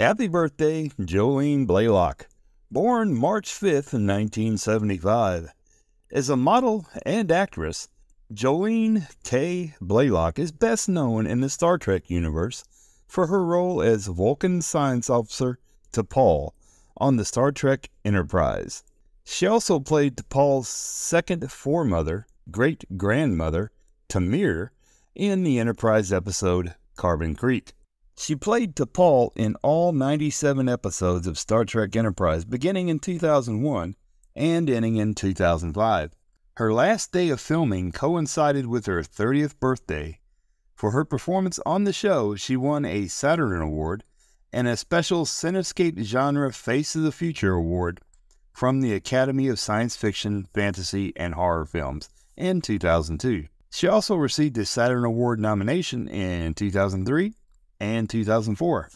Happy birthday, Jolene Blalock. Born March 5th, 1975. As a model and actress, Jolene K. Blalock is best known in the Star Trek universe for her role as Vulcan Science Officer T'Pol on the Star Trek Enterprise. She also played T'Pol's second foremother, great grandmother, T'Mir, in the Enterprise episode Carbon Creek. She played T'Pol in all 97 episodes of Star Trek Enterprise beginning in 2001 and ending in 2005. Her last day of filming coincided with her 30th birthday. For her performance on the show, she won a Saturn Award and a special Cinescape Genre Face of the Future Award from the Academy of Science Fiction, Fantasy, and Horror Films in 2002. She also received a Saturn Award nomination in 2003 and 2004.